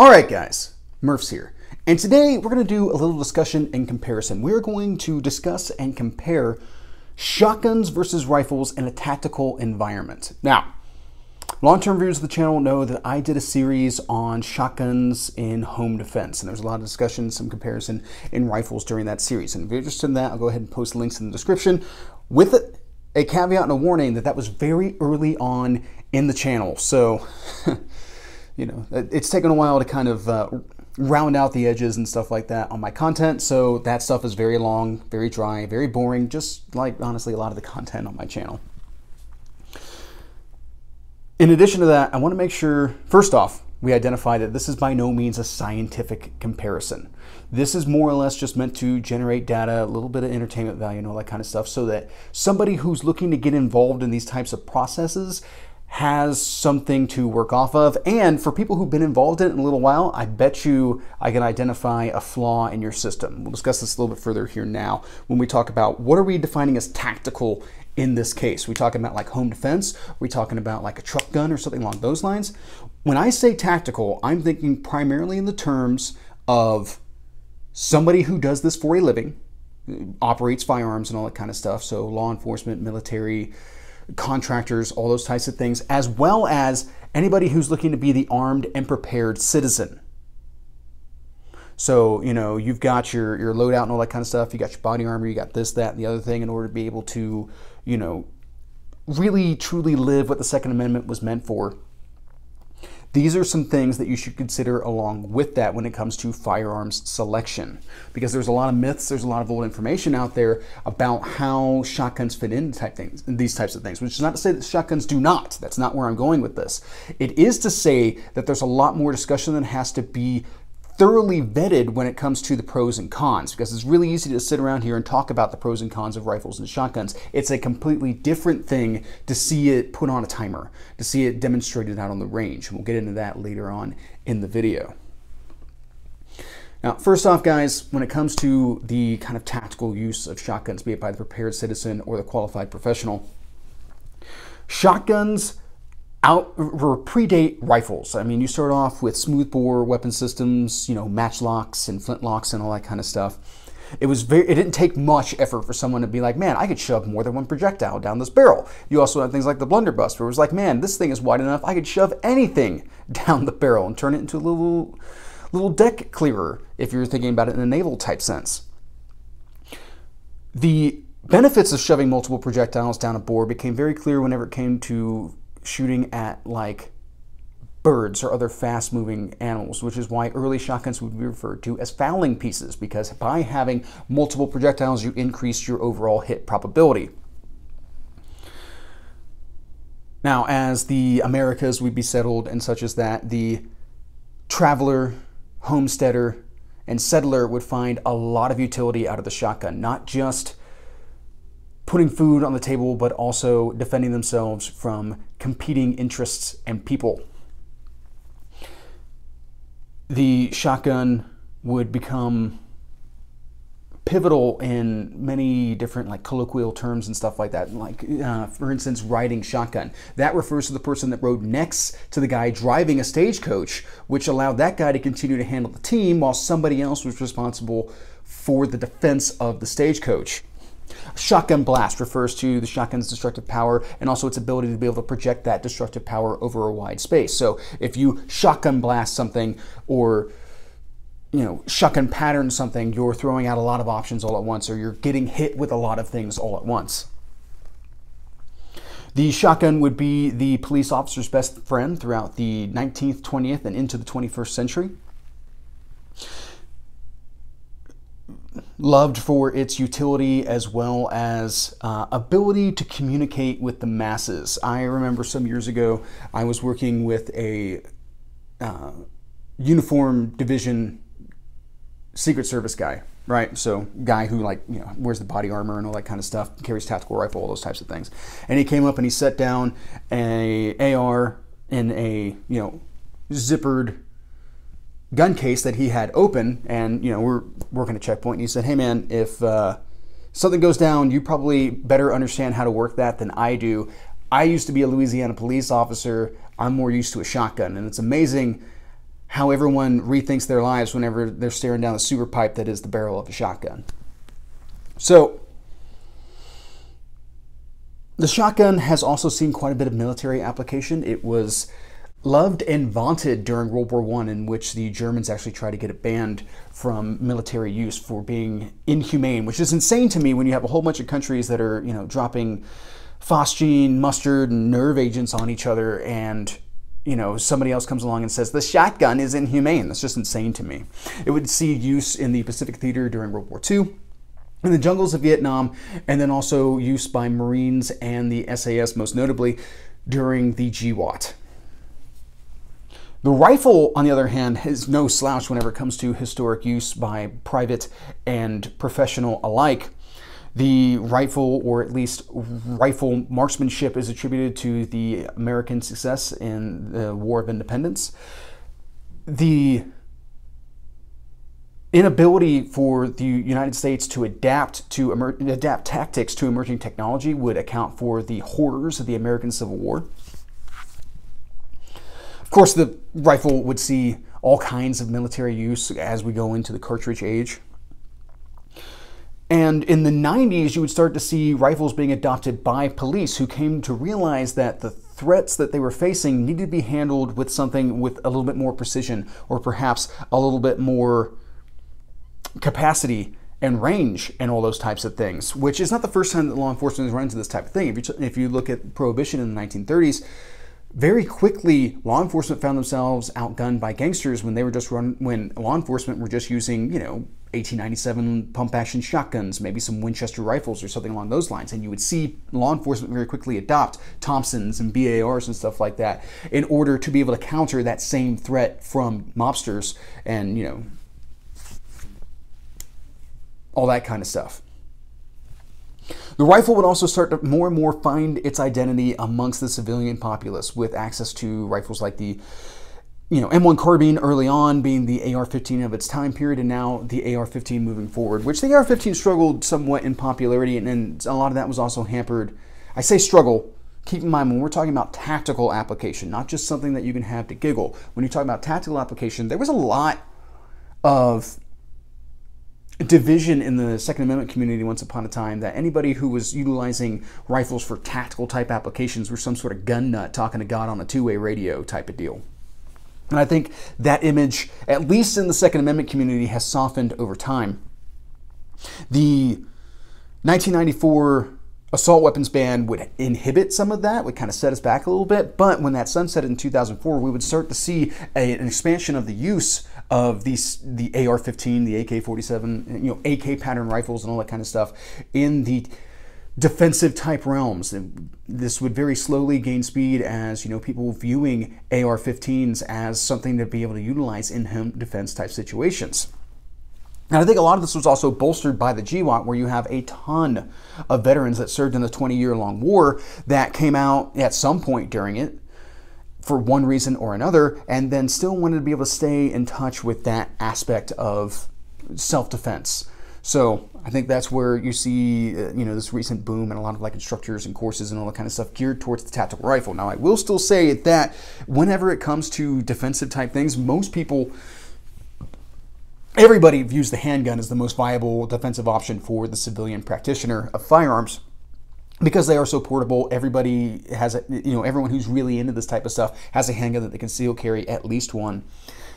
All right, guys, Murphs here. And today we're going to do a little discussion and comparison. We're going to discuss and compare shotguns versus rifles in a tactical environment. Now, long-term viewers of the channel know that I did a series on shotguns in home defense, and there's a lot of discussion, some comparison in rifles during that series. And if you're interested in that, I'll go ahead and post links in the description with a caveat and a warning that that was very early on in the channel. So you know, it's taken a while to kind of uh, round out the edges and stuff like that on my content. So that stuff is very long, very dry, very boring, just like honestly a lot of the content on my channel. In addition to that, I want to make sure, first off, we identify that this is by no means a scientific comparison. This is more or less just meant to generate data, a little bit of entertainment value and all that kind of stuff so that somebody who's looking to get involved in these types of processes has something to work off of. And for people who've been involved in it in a little while, I bet you I can identify a flaw in your system. We'll discuss this a little bit further here now when we talk about what are we defining as tactical in this case. We talking about like home defense? Are we talking about like a truck gun or something along those lines? When I say tactical, I'm thinking primarily in the terms of somebody who does this for a living, operates firearms and all that kind of stuff. So law enforcement, military, contractors, all those types of things, as well as anybody who's looking to be the armed and prepared citizen. So, you know, you've got your, your loadout and all that kind of stuff. You got your body armor, you got this, that, and the other thing in order to be able to, you know, really truly live what the Second Amendment was meant for these are some things that you should consider along with that when it comes to firearms selection. Because there's a lot of myths, there's a lot of old information out there about how shotguns fit into type things, these types of things, which is not to say that shotguns do not. That's not where I'm going with this. It is to say that there's a lot more discussion that has to be thoroughly vetted when it comes to the pros and cons because it's really easy to sit around here and talk about the pros and cons of rifles and shotguns. It's a completely different thing to see it put on a timer, to see it demonstrated out on the range. And we'll get into that later on in the video. Now, first off, guys, when it comes to the kind of tactical use of shotguns, be it by the prepared citizen or the qualified professional, shotguns out predate rifles. I mean, you start off with smoothbore weapon systems, you know, matchlocks and flintlocks and all that kind of stuff. It was very. It didn't take much effort for someone to be like, man, I could shove more than one projectile down this barrel. You also have things like the blunderbuss, where it was like, man, this thing is wide enough, I could shove anything down the barrel and turn it into a little, little deck clearer. If you're thinking about it in a naval type sense. The benefits of shoving multiple projectiles down a bore became very clear whenever it came to shooting at like birds or other fast moving animals, which is why early shotguns would be referred to as fowling pieces, because by having multiple projectiles, you increase your overall hit probability. Now, as the Americas would be settled and such as that, the traveler, homesteader, and settler would find a lot of utility out of the shotgun, not just putting food on the table, but also defending themselves from competing interests and people. The shotgun would become pivotal in many different like colloquial terms and stuff like that. Like uh, for instance riding shotgun. That refers to the person that rode next to the guy driving a stagecoach which allowed that guy to continue to handle the team while somebody else was responsible for the defense of the stagecoach Shotgun blast refers to the shotgun's destructive power and also its ability to be able to project that destructive power over a wide space. So if you shotgun blast something or you know, shotgun pattern something, you're throwing out a lot of options all at once or you're getting hit with a lot of things all at once. The shotgun would be the police officer's best friend throughout the 19th, 20th, and into the 21st century. Loved for its utility as well as uh, ability to communicate with the masses. I remember some years ago I was working with a uh, uniform division Secret Service guy, right? So guy who like you know wears the body armor and all that kind of stuff, carries tactical rifle, all those types of things. And he came up and he set down a AR in a you know zippered gun case that he had open, and you know we're working a checkpoint, and he said, "Hey man, if uh, something goes down, you probably better understand how to work that than I do. I used to be a Louisiana police officer. I'm more used to a shotgun, and it's amazing how everyone rethinks their lives whenever they're staring down the sewer pipe that is the barrel of a shotgun. So, the shotgun has also seen quite a bit of military application. It was loved and vaunted during World War One, in which the Germans actually tried to get it banned from military use for being inhumane, which is insane to me when you have a whole bunch of countries that are, you know, dropping phosgene, mustard, and nerve agents on each other, and you know somebody else comes along and says the shotgun is inhumane. That's just insane to me. It would see use in the Pacific Theater during World War II in the jungles of Vietnam, and then also use by Marines and the SAS, most notably during the GWOT. The rifle, on the other hand, is no slouch whenever it comes to historic use by private and professional alike. The rifle, or at least rifle marksmanship, is attributed to the American success in the War of Independence. The inability for the United States to adapt to emer- adapt tactics to emerging technology would account for the horrors of the American Civil War. Of course, the rifle would see all kinds of military use as we go into the cartridge age. And in the 90s, you would start to see rifles being adopted by police who came to realize that the threats that they were facing needed to be handled with something with a little bit more precision or perhaps a little bit more capacity and range and all those types of things, which is not the first time that law enforcement has run into this type of thing. If you, if you look at prohibition in the 1930s, very quickly law enforcement found themselves outgunned by gangsters when they were just run when law enforcement were just using you know 1897 pump action shotguns maybe some winchester rifles or something along those lines and you would see law enforcement very quickly adopt thompsons and bars and stuff like that in order to be able to counter that same threat from mobsters and you know all that kind of stuff. The rifle would also start to more and more find its identity amongst the civilian populace with access to rifles like the you know, M1 carbine early on being the AR-15 of its time period, and now the AR-15 moving forward, which the AR-15 struggled somewhat in popularity, and, and a lot of that was also hampered. I say struggle. Keep in mind when we're talking about tactical application, not just something that you can have to giggle. When you talk about tactical application, there was a lot of division in the Second Amendment community once upon a time that anybody who was utilizing rifles for tactical type applications were some sort of gun nut talking to God on a two way radio type of deal. And I think that image, at least in the Second Amendment community, has softened over time. The 1994 assault weapons ban would inhibit some of that, would kind of set us back a little bit. But when that sunset in 2004, we would start to see a, an expansion of the use of these the AR-15, the AK-47, you know, AK pattern rifles and all that kind of stuff in the defensive type realms. And this would very slowly gain speed as you know people viewing AR-15s as something to be able to utilize in home defense type situations. And I think a lot of this was also bolstered by the GWOT, where you have a ton of veterans that served in the 20 year long war that came out at some point during it for one reason or another, and then still wanted to be able to stay in touch with that aspect of self defense. So I think that's where you see, uh, you know, this recent boom and a lot of like instructors and courses and all that kind of stuff geared towards the tactical rifle. Now, I will still say that whenever it comes to defensive type things, most people, everybody views the handgun as the most viable defensive option for the civilian practitioner of firearms because they are so portable, everybody has a, you know, everyone who's really into this type of stuff has a handgun that they can still carry at least one,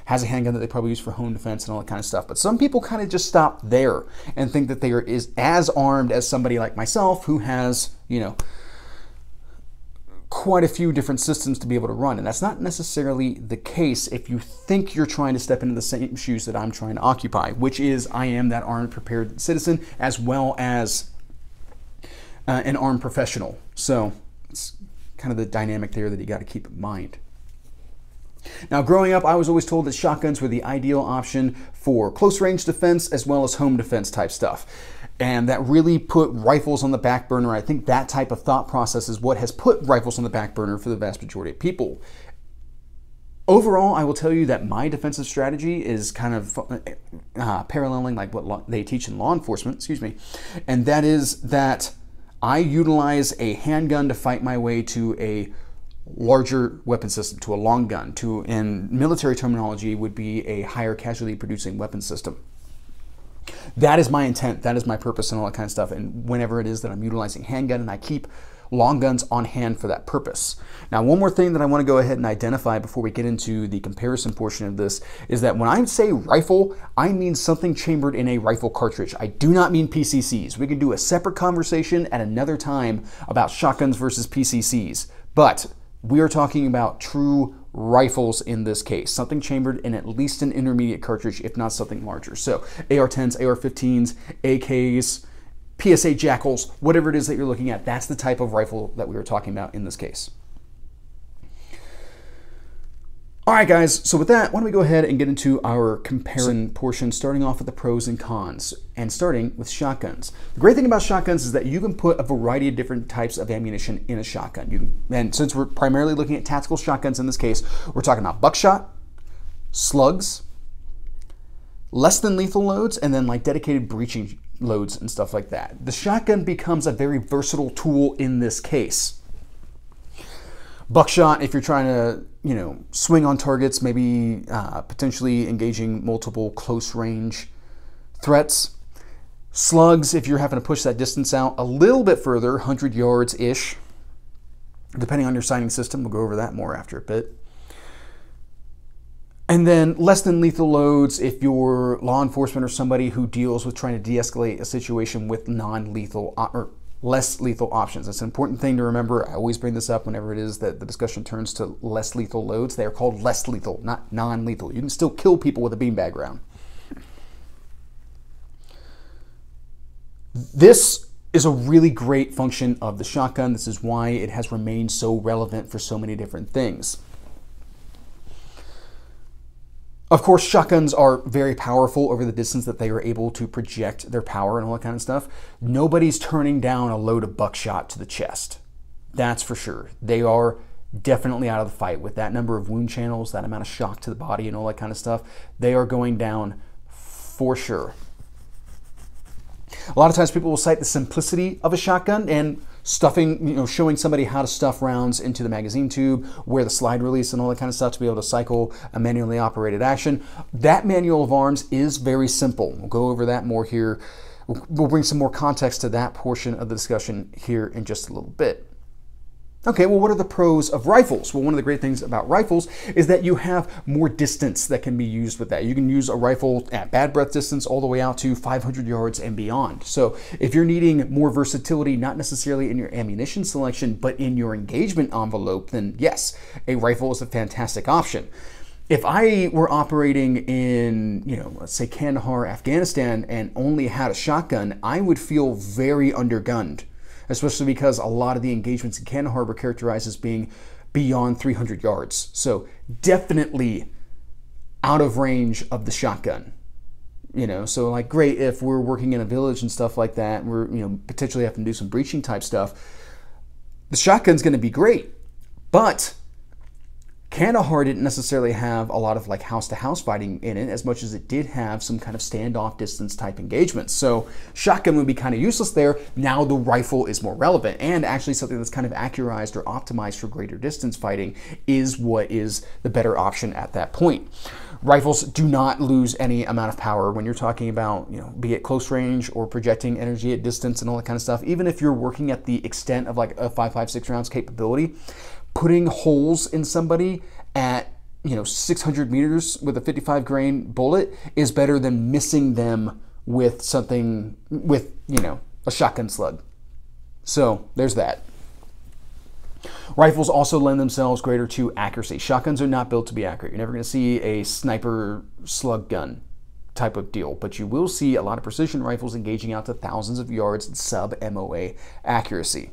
has a handgun that they probably use for home defense and all that kind of stuff. But some people kind of just stop there and think that they are is as armed as somebody like myself who has, you know, quite a few different systems to be able to run. And that's not necessarily the case if you think you're trying to step into the same shoes that I'm trying to occupy, which is I am that armed, prepared citizen as well as uh, an armed professional. So it's kind of the dynamic there that you got to keep in mind. Now, growing up, I was always told that shotguns were the ideal option for close range defense as well as home defense type stuff. And that really put rifles on the back burner. I think that type of thought process is what has put rifles on the back burner for the vast majority of people. Overall, I will tell you that my defensive strategy is kind of uh, paralleling like what they teach in law enforcement, excuse me, and that is that I utilize a handgun to fight my way to a larger weapon system, to a long gun, to, in military terminology, would be a higher casualty producing weapon system. That is my intent, that is my purpose, and all that kind of stuff. And whenever it is that I'm utilizing handgun, and I keep long guns on hand for that purpose. Now, one more thing that I want to go ahead and identify before we get into the comparison portion of this is that when I say rifle, I mean something chambered in a rifle cartridge. I do not mean PCCs. We can do a separate conversation at another time about shotguns versus PCCs. But we are talking about true rifles in this case, something chambered in at least an intermediate cartridge, if not something larger. So AR-10s, AR-15s, AKs, PSA JAKLs, whatever it is that you're looking at, that's the type of rifle that we were talking about in this case. All right, guys, so with that, why don't we go ahead and get into our comparison portion, starting off with the pros and cons, and starting with shotguns. The great thing about shotguns is that you can put a variety of different types of ammunition in a shotgun. You, and since we're primarily looking at tactical shotguns in this case, we're talking about buckshot, slugs, less than lethal loads, and then like dedicated breaching loads and stuff like that. The shotgun becomes a very versatile tool in this case. Buckshot, if you're trying to, you know, swing on targets, maybe uh, potentially engaging multiple close range threats. Slugs, if you're having to push that distance out a little bit further, 100 yards ish, depending on your sighting system. We'll go over that more after a bit. And then less than lethal loads if you're law enforcement or somebody who deals with trying to de escalate a situation with non lethal or less lethal options. It's an important thing to remember. I always bring this up whenever it is that the discussion turns to less lethal loads. They are called less lethal, not non lethal. You can still kill people with a beanbag round. This is a really great function of the shotgun. This is why it has remained so relevant for so many different things. Of course, shotguns are very powerful over the distance that they are able to project their power and all that kind of stuff. Nobody's turning down a load of buckshot to the chest. That's for sure. They are definitely out of the fight with that number of wound channels, that amount of shock to the body, and all that kind of stuff. They are going down for sure. A lot of times people will cite the simplicity of a shotgun and stuffing, you know, showing somebody how to stuff rounds into the magazine tube, where the slide release and all that kind of stuff to be able to cycle a manually operated action. That manual of arms is very simple. We'll go over that more here. We'll bring some more context to that portion of the discussion here in just a little bit. Okay, well, what are the pros of rifles? Well, one of the great things about rifles is that you have more distance that can be used with that. You can use a rifle at bad breath distance all the way out to 500 yards and beyond. So if you're needing more versatility, not necessarily in your ammunition selection, but in your engagement envelope, then yes, a rifle is a fantastic option. If I were operating in, you know, let's say Kandahar, Afghanistan, and only had a shotgun, I would feel very undergunned especially because a lot of the engagements in Kandahar were characterized as being beyond 300 yards. So definitely out of range of the shotgun. You know, so like great if we're working in a village and stuff like that, we're you know potentially having to do some breaching type stuff. The shotgun's going to be great, but Kandahar didn't necessarily have a lot of like house to house fighting in it as much as it did have some kind of standoff distance type engagements. So shotgun would be kind of useless there. Now the rifle is more relevant and actually something that's kind of accurized or optimized for greater distance fighting is what is the better option at that point. Rifles do not lose any amount of power when you're talking about, you know, be it close range or projecting energy at distance and all that kind of stuff. Even if you're working at the extent of like a 5.56 rounds capability, putting holes in somebody at you know 600 meters with a 55 grain bullet is better than missing them with something with you know a shotgun slug. So there's that. Rifles also lend themselves greater to accuracy. Shotguns are not built to be accurate. You're never going to see a sniper slug gun type of deal but you will see a lot of precision rifles engaging out to thousands of yards sub moa accuracy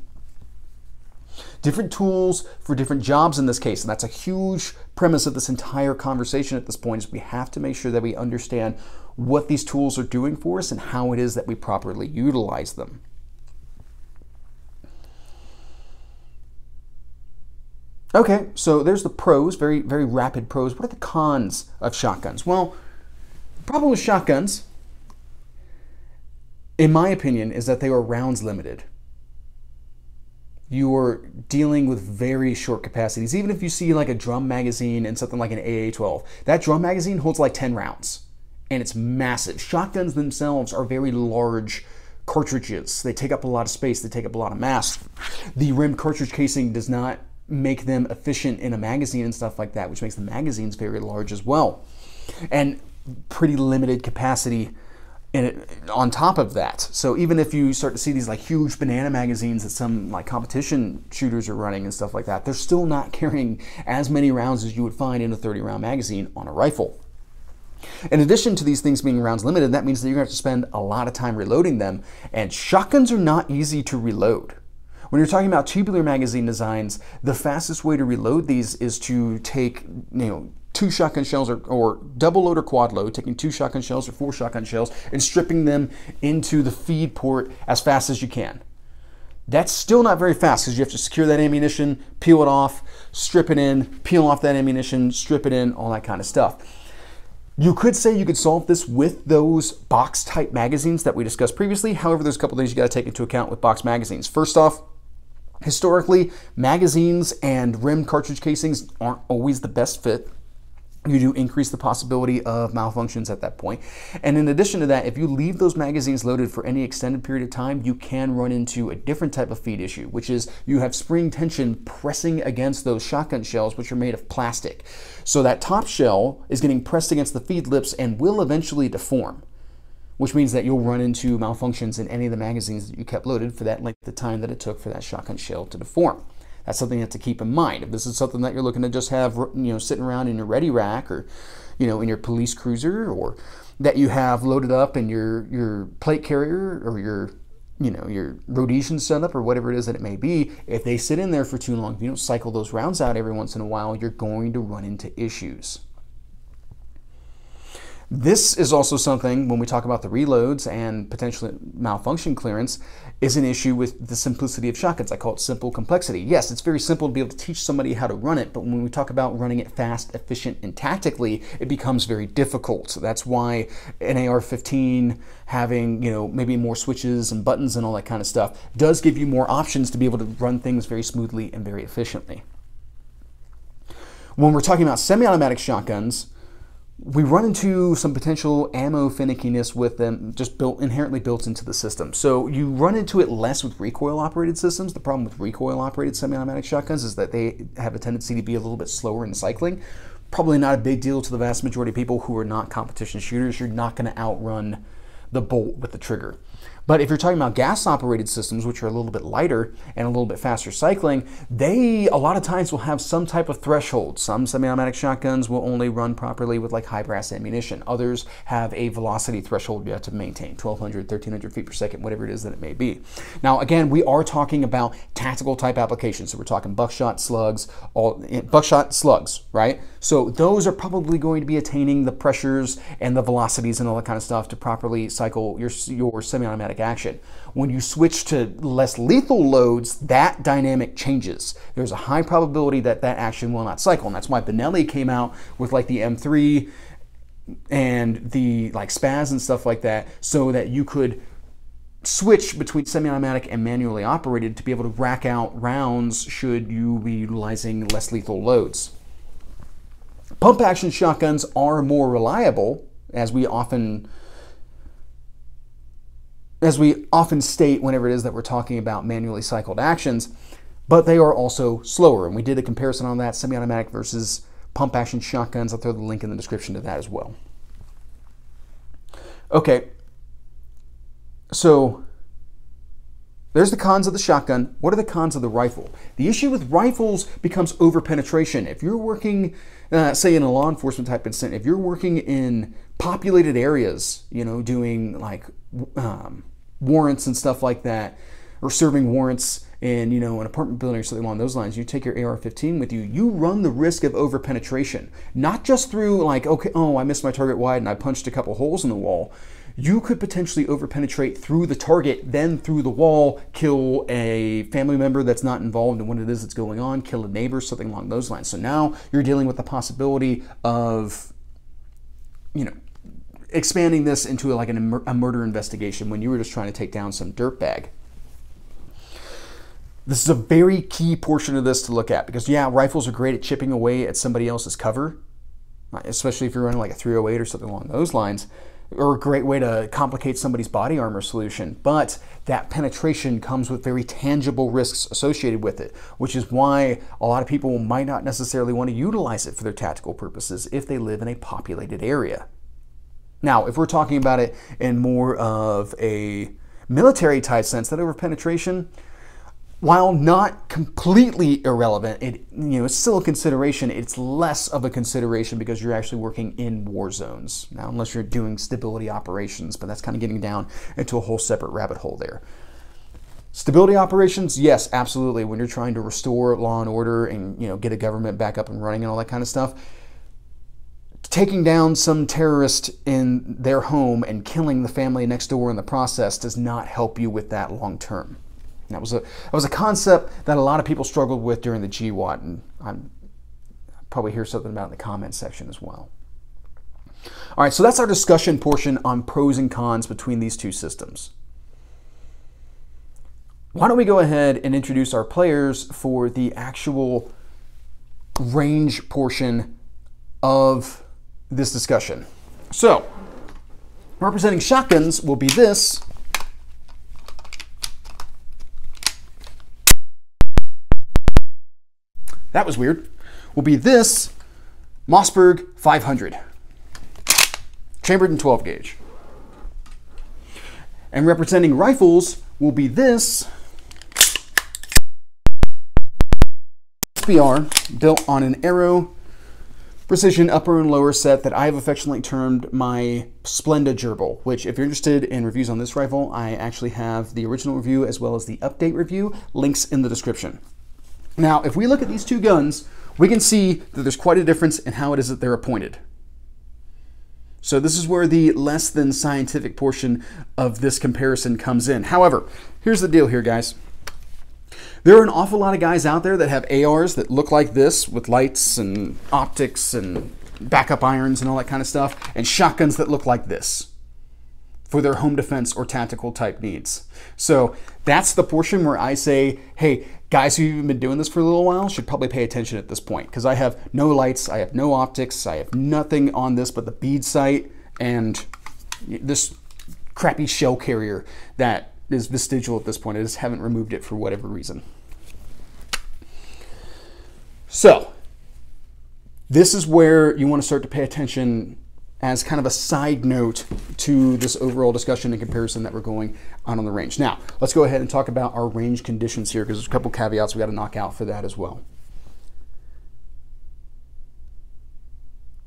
different tools for different jobs in this case. And that's a huge premise of this entire conversation at this point is we have to make sure that we understand what these tools are doing for us and how it is that we properly utilize them. Okay, so there's the pros, very, very rapid pros. What are the cons of shotguns? Well, the problem with shotguns, in my opinion, is that they are rounds limited. You're dealing with very short capacities. Even if you see like a drum magazine and something like an AA-12, that drum magazine holds like 10 rounds and it's massive. Shotguns themselves are very large cartridges. They take up a lot of space, they take up a lot of mass. The rimmed cartridge casing does not make them efficient in a magazine and stuff like that, which makes the magazines very large as well. And pretty limited capacity it, on top of that. So even if you start to see these like huge banana magazines that some like competition shooters are running and stuff like that, they're still not carrying as many rounds as you would find in a 30 round magazine on a rifle. In addition to these things being rounds limited, that means that you're going to have to spend a lot of time reloading them, and shotguns are not easy to reload. When you're talking about tubular magazine designs, the fastest way to reload these is to take, you know, two shotgun shells or, or, double load or quad load, taking two shotgun shells or four shotgun shells and stripping them into the feed port as fast as you can. That's still not very fast because you have to secure that ammunition, peel it off, strip it in, peel off that ammunition, strip it in, all that kind of stuff. You could say you could solve this with those box type magazines that we discussed previously. However, there's a couple things you got to take into account with box magazines. First off, historically, magazines and rimmed cartridge casings aren't always the best fit you do increase the possibility of malfunctions at that point. And in addition to that, if you leave those magazines loaded for any extended period of time, you can run into a different type of feed issue, which is you have spring tension pressing against those shotgun shells, which are made of plastic. So that top shell is getting pressed against the feed lips and will eventually deform, which means that you'll run into malfunctions in any of the magazines that you kept loaded for that length of time that it took for that shotgun shell to deform. That's something you have to keep in mind. If this is something that you're looking to just have, you know, sitting around in your ready rack or, you know, in your police cruiser or that you have loaded up in your, your plate carrier or your, you know, your Rhodesian setup or whatever it is that it may be, if they sit in there for too long, if you don't cycle those rounds out every once in a while, you're going to run into issues. This is also something when we talk about the reloads and potential malfunction clearance is an issue with the simplicity of shotguns. I call it simple complexity. Yes, it's very simple to be able to teach somebody how to run it, but when we talk about running it fast, efficient, and tactically, it becomes very difficult. So that's why an AR-15 having, you know, maybe more switches and buttons and all that kind of stuff does give you more options to be able to run things very smoothly and very efficiently. When we're talking about semi-automatic shotguns, we run into some potential ammo finickiness with them just built inherently built into the system. So you run into it less with recoil operated systems. The problem with recoil operated semi-automatic shotguns is that they have a tendency to be a little bit slower in cycling. Probably not a big deal to the vast majority of people who are not competition shooters. You're not going to outrun the bolt with the trigger. But if you're talking about gas operated systems, which are a little bit lighter and a little bit faster cycling, they a lot of times will have some type of threshold. Some semi-automatic shotguns will only run properly with like high brass ammunition. Others have a velocity threshold you have to maintain, 1200, 1300 feet per second, whatever it is that it may be. Now, again, we are talking about tactical type applications. So we're talking buckshot slugs, all eh, buckshot slugs, right? So those are probably going to be attaining the pressures and the velocities and all that kind of stuff to properly cycle your, your semi-automatic action. When you switch to less lethal loads, that dynamic changes. There's a high probability that that action will not cycle, and that's why Benelli came out with like the M3 and the like SPAS and stuff like that, so that you could switch between semi-automatic and manually operated to be able to rack out rounds should you be utilizing less lethal loads. Pump action shotguns are more reliable, as we often as we often state whenever it is that we're talking about manually cycled actions, but they are also slower. And we did a comparison on that semi automatic versus pump action shotguns. I'll throw the link in the description to that as well. Okay, so there's the cons of the shotgun. What are the cons of the rifle? The issue with rifles becomes over penetration. If you're working, uh, say, in a law enforcement type incident, if you're working in populated areas, you know, doing like um, warrants and stuff like that, or serving warrants in you know an apartment building or something along those lines, you take your AR-15 with you, you run the risk of over-penetration. Not just through like, okay, oh, I missed my target wide and I punched a couple holes in the wall. You could potentially over-penetrate through the target, then through the wall, kill a family member that's not involved in what it is that's going on, kill a neighbor, something along those lines. So now you're dealing with the possibility of, you know, expanding this into like an, a murder investigation when you were just trying to take down some dirtbag. This is a very key portion of this to look at because, yeah, rifles are great at chipping away at somebody else's cover, uh, especially if you're running like a 308 or something along those lines, or a great way to complicate somebody's body armor solution. But that penetration comes with very tangible risks associated with it, which is why a lot of people might not necessarily want to utilize it for their tactical purposes if they live in a populated area. Now, if we're talking about it in more of a military type sense, that over penetration, while not completely irrelevant, it you know it's still a consideration. It's less of a consideration because you're actually working in war zones now, unless you're doing stability operations. But that's kind of getting down into a whole separate rabbit hole there. Stability operations, yes, absolutely. When you're trying to restore law and order and you know get a government back up and running and all that kind of stuff, taking down some terrorist in their home and killing the family next door in the process does not help you with that long term. That was a that was a concept that a lot of people struggled with during the GWOT, and I'm I'll probably hear something about in the comments section as well. All right, so that's our discussion portion on pros and cons between these two systems. Why don't we go ahead and introduce our players for the actual range portion of this discussion. So, representing shotguns will be this that was weird, will be this Mossberg 500, chambered in 12 gauge. And representing rifles will be this SBR built on an Aero precision upper and lower set that I have affectionately termed my Splenda Gerbil, which if you're interested in reviews on this rifle, I actually have the original review as well as the update review, links in the description. Now, if we look at these two guns, we can see that there's quite a difference in how it is that they're appointed. So this is where the less than scientific portion of this comparison comes in. However, here's the deal here, guys. There are an awful lot of guys out there that have ARs that look like this with lights and optics and backup irons and all that kind of stuff, and shotguns that look like this for their home defense or tactical type needs. So that's the portion where I say, hey, guys who've been doing this for a little while should probably pay attention at this point because I have no lights, I have no optics, I have nothing on this but the bead sight and this crappy shell carrier that is vestigial at this point. I just haven't removed it for whatever reason. So, this is where you want to start to pay attention as kind of a side note to this overall discussion and comparison that we're going on on the range. Now, let's go ahead and talk about our range conditions here because there's a couple caveats we got to knock out for that as well.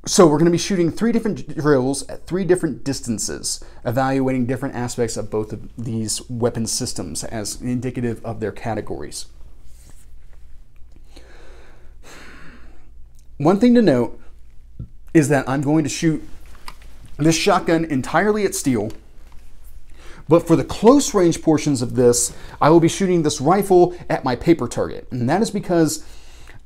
So we're going to be shooting three different drills at three different distances, evaluating different aspects of both of these weapon systems as indicative of their categories. One thing to note is that I'm going to shoot this shotgun entirely at steel. But for the close range portions of this, I will be shooting this rifle at my paper target. And that is because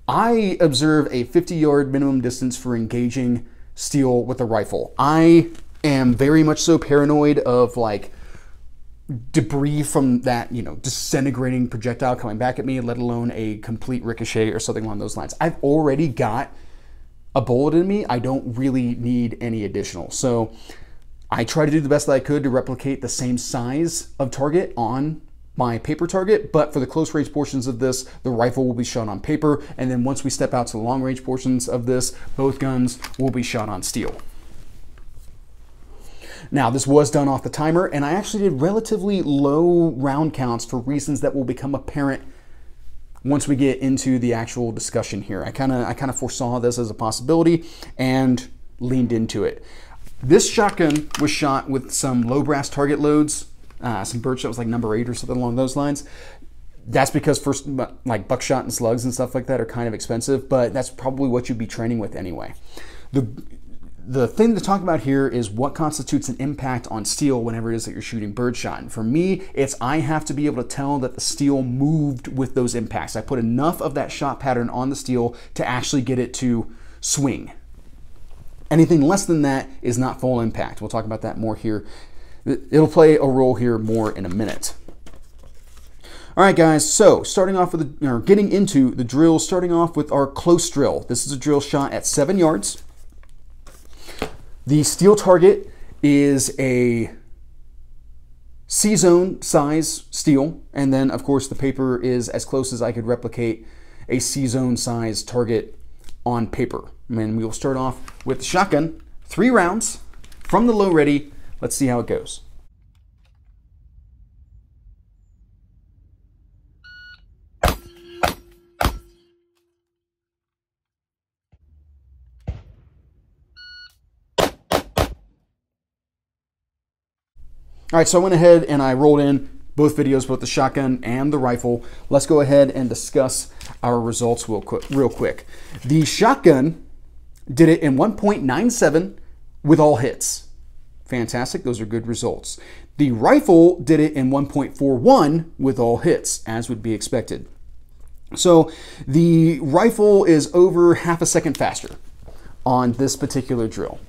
I observe a 50 yard minimum distance for engaging steel with a rifle. I am very much so paranoid of like debris from that, you know, disintegrating projectile coming back at me, let alone a complete ricochet or something along those lines. I've already got a bullet in me, I don't really need any additional. So I try to do the best that I could to replicate the same size of target on my paper target, but for the close range portions of this, the rifle will be shot on paper, and then once we step out to the long range portions of this, both guns will be shot on steel. Now, this was done off the timer, and I actually did relatively low round counts for reasons that will become apparent once we get into the actual discussion here. I kind of I kind of foresaw this as a possibility and leaned into it. This shotgun was shot with some low brass target loads, uh, some birdshot was like number eight or something along those lines. That's because first like buckshot and slugs and stuff like that are kind of expensive, but that's probably what you'd be training with anyway. The the thing to talk about here is what constitutes an impact on steel whenever it is that you're shooting birdshot. And for me, it's I have to be able to tell that the steel moved with those impacts. I put enough of that shot pattern on the steel to actually get it to swing. Anything less than that is not full impact. We'll talk about that more here. It'll play a role here more in a minute. All right, guys, so starting off with, the, or getting into the drill, starting off with our close drill. This is a drill shot at seven yards. The steel target is a C-zone size steel, and then of course the paper is as close as I could replicate a C-zone size target on paper. And we will start off with the shotgun, three rounds from the low ready. Let's see how it goes. All right, so I went ahead and I rolled in both videos, both the shotgun and the rifle. Let's go ahead and discuss our results real quick. Real quick. The shotgun did it in 1.97 with all hits. Fantastic, those are good results. The rifle did it in 1.41 with all hits, as would be expected. So the rifle is over half a second faster on this particular drill.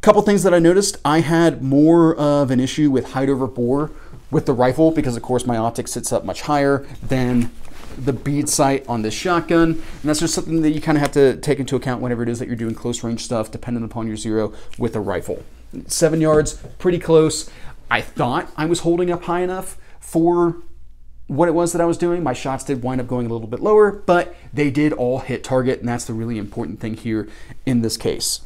Couple things that I noticed, I had more of an issue with height over bore with the rifle because of course my optic sits up much higher than the bead sight on this shotgun. And that's just something that you kind of have to take into account whenever it is that you're doing close range stuff, depending upon your zero with a rifle. Seven yards, pretty close. I thought I was holding up high enough for what it was that I was doing. My shots did wind up going a little bit lower, but they did all hit target, and that's the really important thing here in this case.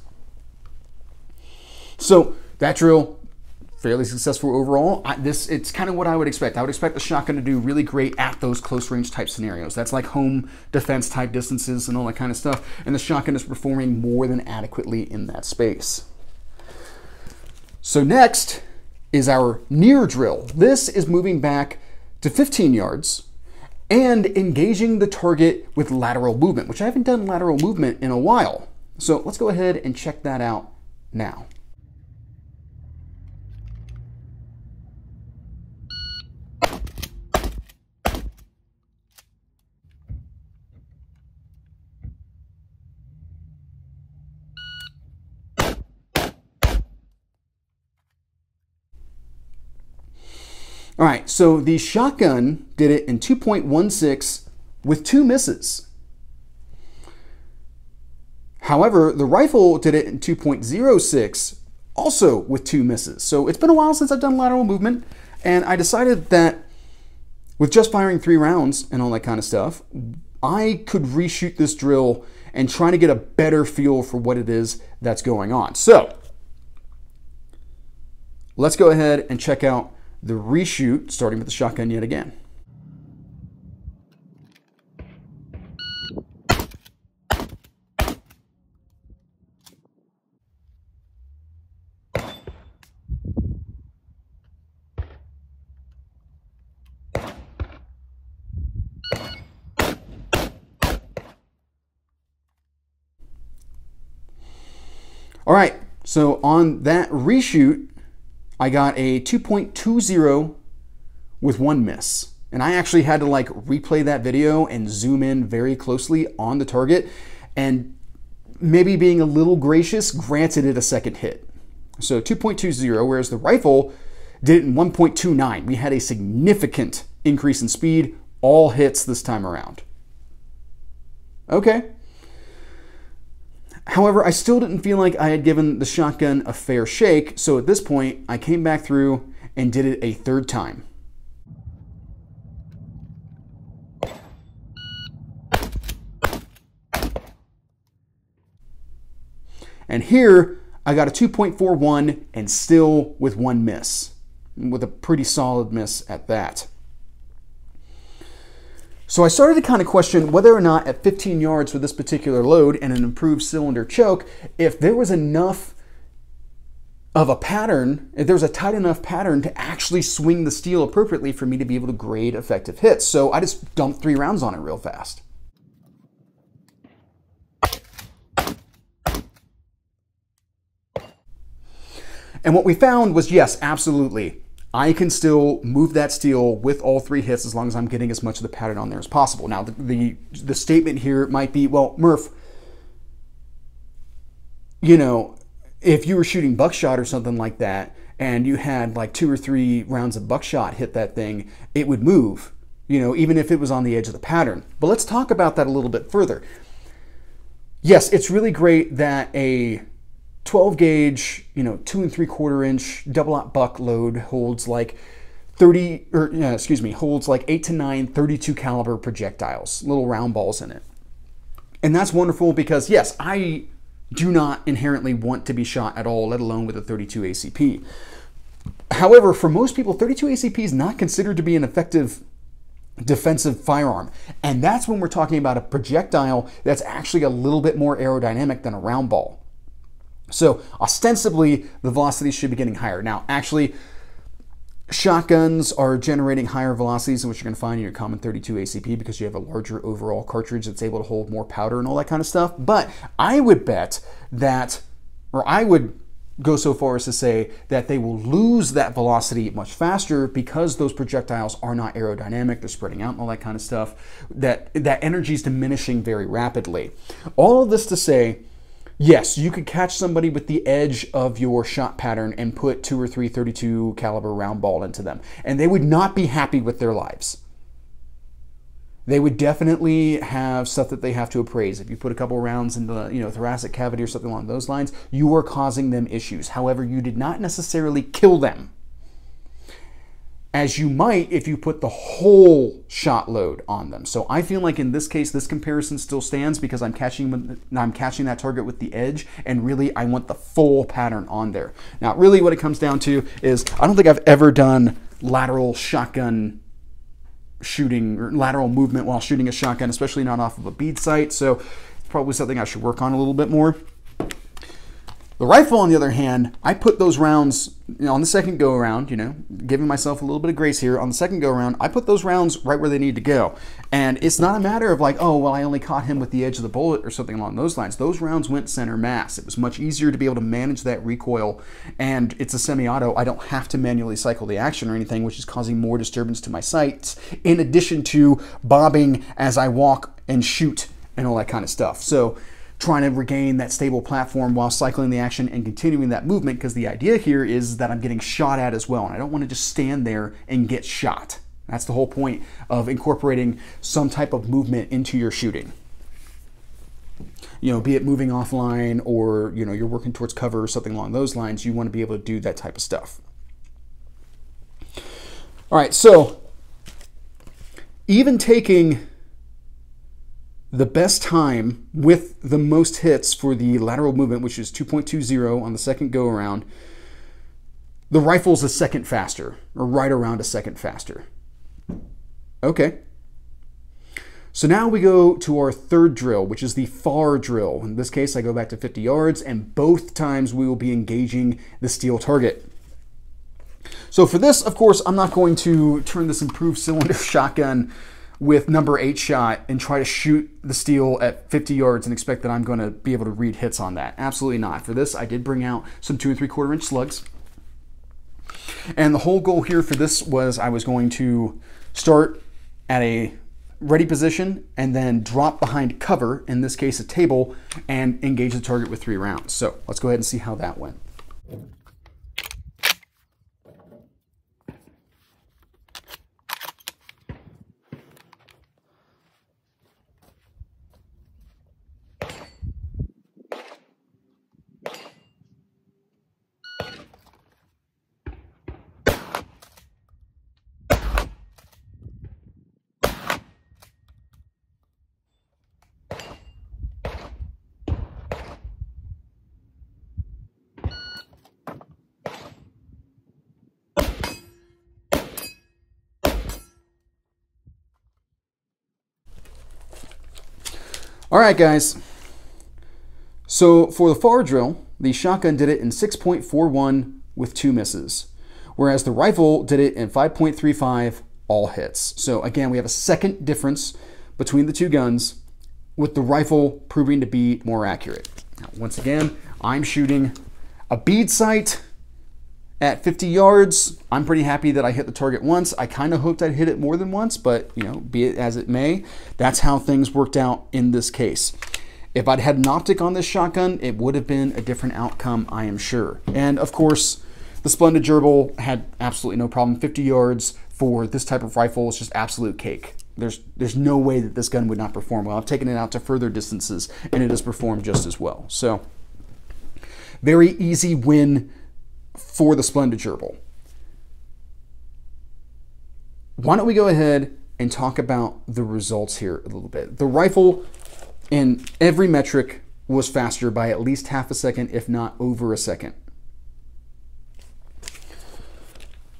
So that drill, fairly successful overall. I, this it's kind of what I would expect. I would expect the shotgun to do really great at those close range type scenarios. That's like home defense type distances and all that kind of stuff. And the shotgun is performing more than adequately in that space. So next is our near drill. This is moving back to 15 yards and engaging the target with lateral movement, which I haven't done lateral movement in a while. So let's go ahead and check that out now. All right, so the shotgun did it in 2.16 with two misses. However, the rifle did it in 2.06 also with two misses. So it's been a while since I've done lateral movement, and I decided that with just firing three rounds and all that kind of stuff, I could reshoot this drill and try to get a better feel for what it is that's going on. So let's go ahead and check out the reshoot, starting with the shotgun yet again. All right, so on that reshoot, I got a 2.20 with one miss. And I actually had to like replay that video and zoom in very closely on the target and maybe being a little gracious, granted it a second hit. So 2.20, whereas the rifle did it in 1.29. We had a significant increase in speed, all hits this time around. Okay, However, I still didn't feel like I had given the shotgun a fair shake, so at this point, I came back through and did it a third time. And here, I got a 2.41 and still with one miss, with a pretty solid miss at that. So I started to kind of question whether or not at 15 yards with this particular load and an improved cylinder choke, if there was enough of a pattern, if there was a tight enough pattern to actually swing the steel appropriately for me to be able to grade effective hits. So I just dumped three rounds on it real fast. And what we found was yes, absolutely. I can still move that steel with all three hits as long as I'm getting as much of the pattern on there as possible. Now, the, the, the statement here might be, well, Murph, you know, if you were shooting buckshot or something like that, and you had like two or three rounds of buckshot hit that thing, it would move, you know, even if it was on the edge of the pattern. But let's talk about that a little bit further. Yes, it's really great that a 12 gauge, you know, two and three quarter inch double aught buck load holds like 30 or uh, excuse me, holds like 8 to 9 32 caliber projectiles, little round balls in it. And that's wonderful because yes, I do not inherently want to be shot at all, let alone with a 32 ACP. However, for most people, 32 ACP is not considered to be an effective defensive firearm. And that's when we're talking about a projectile that's actually a little bit more aerodynamic than a round ball. So ostensibly, the velocity should be getting higher. Now, actually, Shotguns are generating higher velocities than what you're going to find in your common 32 ACP because you have a larger overall cartridge that's able to hold more powder and all that kind of stuff. But I would bet that, or I would go so far as to say that they will lose that velocity much faster because those projectiles are not aerodynamic, they're spreading out and all that kind of stuff, that that energy is diminishing very rapidly. All of this to say Yes, you could catch somebody with the edge of your shot pattern and put two or three 32 caliber round ball into them, and they would not be happy with their lives. They would definitely have stuff that they have to appraise. If you put a couple rounds in the you know thoracic cavity or something along those lines, you are causing them issues. However, you did not necessarily kill them as you might if you put the whole shot load on them. So I feel like in this case, this comparison still stands because I'm catching I'm catching that target with the edge, and really I want the full pattern on there. Now, really, what it comes down to is I don't think I've ever done lateral shotgun shooting or lateral movement while shooting a shotgun, especially not off of a bead sight. So it's probably something I should work on a little bit more. The rifle, on the other hand, I put those rounds you know, on the second go around, you know, giving myself a little bit of grace here. On the second go around, I put those rounds right where they need to go. And it's not a matter of like, oh, well, I only caught him with the edge of the bullet or something along those lines. Those rounds went center mass. It was much easier to be able to manage that recoil. And it's a semi auto. I don't have to manually cycle the action or anything, which is causing more disturbance to my sights, in addition to bobbing as I walk and shoot and all that kind of stuff. So, trying to regain that stable platform while cycling the action and continuing that movement because the idea here is that I'm getting shot at as well and I don't want to just stand there and get shot. That's the whole point of incorporating some type of movement into your shooting. You know, be it moving offline or, you know, you're working towards cover or something along those lines, you want to be able to do that type of stuff. All right, so even taking the best time with the most hits for the lateral movement, which is 2.20 on the second go around, the rifle's a second faster, or right around a second faster. Okay. So now we go to our third drill, which is the far drill. In this case, I go back to 50 yards, and both times we will be engaging the steel target. So for this, of course, I'm not going to turn this improved cylinder shotgun with number eight shot and try to shoot the steel at 50 yards and expect that I'm going to be able to read hits on that. Absolutely not. For this, I did bring out some two and three quarter inch slugs. And the whole goal here for this was I was going to start at a ready position and then drop behind cover, in this case a table, and engage the target with three rounds. So let's go ahead and see how that went. All right, guys. So for the far drill, the shotgun did it in 6.41 with two misses, whereas the rifle did it in 5.35 all hits. So again, we have a second difference between the two guns, with the rifle proving to be more accurate. Now, once again, I'm shooting a bead sight at 50 yards, I'm pretty happy that I hit the target once. I kind of hoped I'd hit it more than once, but you know, be it as it may, that's how things worked out in this case. If I'd had an optic on this shotgun, it would have been a different outcome, I am sure. And of course, The Splenda Gerbil had absolutely no problem. 50 yards for this type of rifle is just absolute cake. There's there's no way that this gun would not perform well. I've taken it out to further distances and it has performed just as well. So very easy win for the Splenda Gerbil. Why don't we go ahead and talk about the results here a little bit. The rifle in every metric was faster by at least half a second, if not over a second.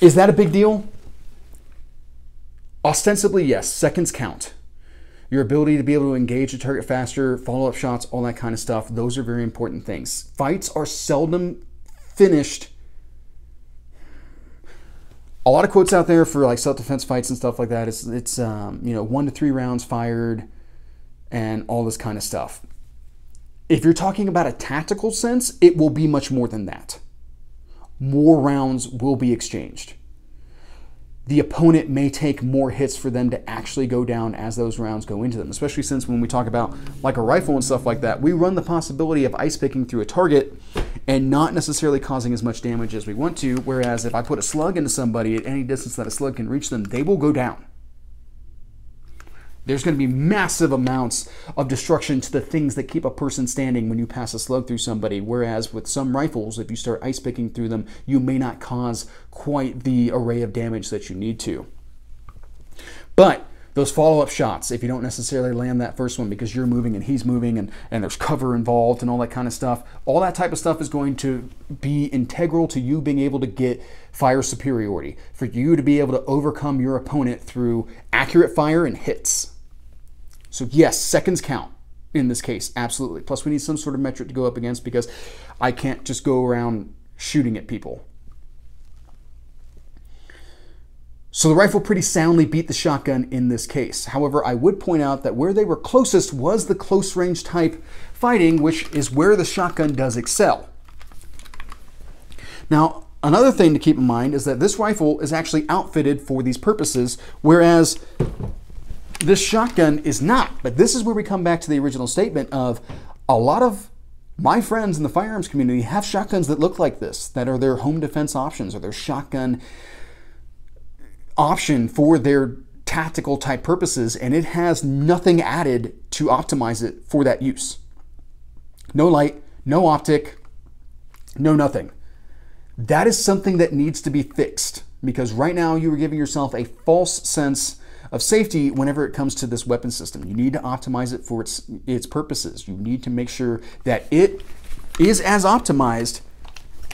Is that a big deal? Ostensibly, yes, seconds count. Your ability to be able to engage a target faster, follow up shots, all that kind of stuff, those are very important things. Fights are seldom finished. A lot of quotes out there for like self defense fights and stuff like that. It's, it's um, you know, one to three rounds fired and all this kind of stuff. If you're talking about a tactical sense, it will be much more than that. More rounds will be exchanged the opponent may take more hits for them to actually go down as those rounds go into them, especially since when we talk about like a rifle and stuff like that, we run the possibility of ice picking through a target and not necessarily causing as much damage as we want to. Whereas if I put a slug into somebody at any distance that a slug can reach them, they will go down there's going to be massive amounts of destruction to the things that keep a person standing when you pass a slug through somebody. Whereas with some rifles, if you start ice picking through them, you may not cause quite the array of damage that you need to. But those follow-up shots, if you don't necessarily land that first one because you're moving and he's moving and, and there's cover involved and all that kind of stuff, all that type of stuff is going to be integral to you being able to get fire superiority, for you to be able to overcome your opponent through accurate fire and hits. So yes, seconds count in this case, absolutely. Plus we need some sort of metric to go up against because I can't just go around shooting at people. So the rifle pretty soundly beat the shotgun in this case. However, I would point out that where they were closest was the close range type fighting, which is where the shotgun does excel. Now, another thing to keep in mind is that this rifle is actually outfitted for these purposes, whereas this shotgun is not. But this is where we come back to the original statement of a lot of my friends in the firearms community have shotguns that look like this, that are their home defense options or their shotgun option for their tactical type purposes, and it has nothing added to optimize it for that use. No light, no optic, no nothing. That is something that needs to be fixed because right now you are giving yourself a false sense of safety whenever it comes to this weapon system. You need to optimize it for its, its purposes. You need to make sure that it is as optimized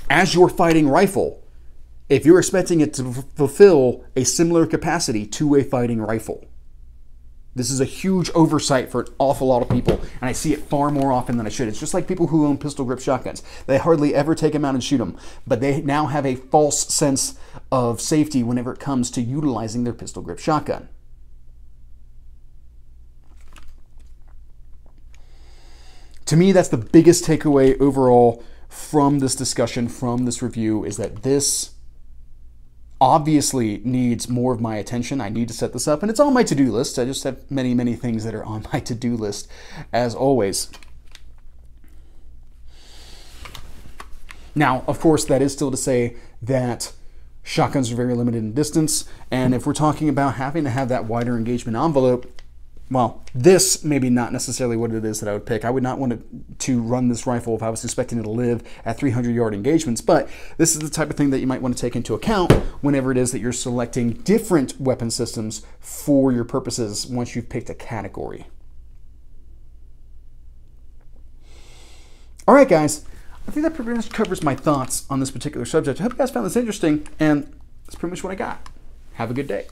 as your fighting rifle if you're expecting it to fulfill a similar capacity to a fighting rifle. This is a huge oversight for an awful lot of people, and I see it far more often than I should. It's just like people who own pistol grip shotguns. They hardly ever take them out and shoot them, but they now have a false sense of safety whenever it comes to utilizing their pistol grip shotgun. To me, that's the biggest takeaway overall from this discussion, from this review, is that this obviously needs more of my attention. I need to set this up, and it's on my to do list. I just have many, many things that are on my to do list, as always. Now, of course, that is still to say that shotguns are very limited in distance, and if we're talking about having to have that wider engagement envelope, well, this maybe not necessarily what it is that I would pick. I would not want to, to run this rifle if I was expecting it to live at 300 yard engagements, but this is the type of thing that you might want to take into account whenever it is that you're selecting different weapon systems for your purposes once you've picked a category. All right, guys, I think that pretty much covers my thoughts on this particular subject. I hope you guys found this interesting, and that's pretty much what I got. Have a good day.